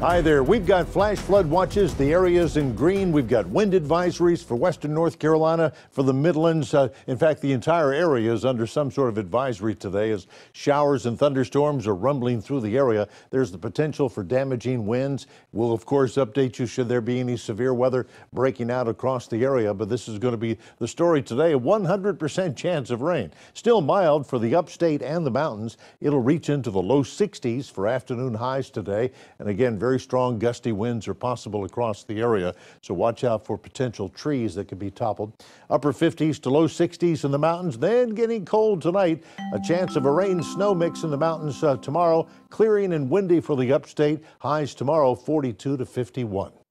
Hi there. We've got flash flood watches. The areas in green. We've got wind advisories for western North Carolina, for the Midlands. Uh, in fact, the entire area is under some sort of advisory today as showers and thunderstorms are rumbling through the area. There's the potential for damaging winds. We'll, of course, update you should there be any severe weather breaking out across the area. But this is going to be the story today a 100% chance of rain. Still mild for the upstate and the mountains. It'll reach into the low 60s for afternoon highs today. And again, very strong gusty winds are possible across the area, so watch out for potential trees that could be toppled. Upper 50s to low 60s in the mountains, then getting cold tonight. A chance of a rain snow mix in the mountains uh, tomorrow, clearing and windy for the upstate. Highs tomorrow 42 to 51.